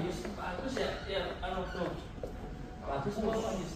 Agus Pak Agus ya ya anu Pak Agus apa Pak Agus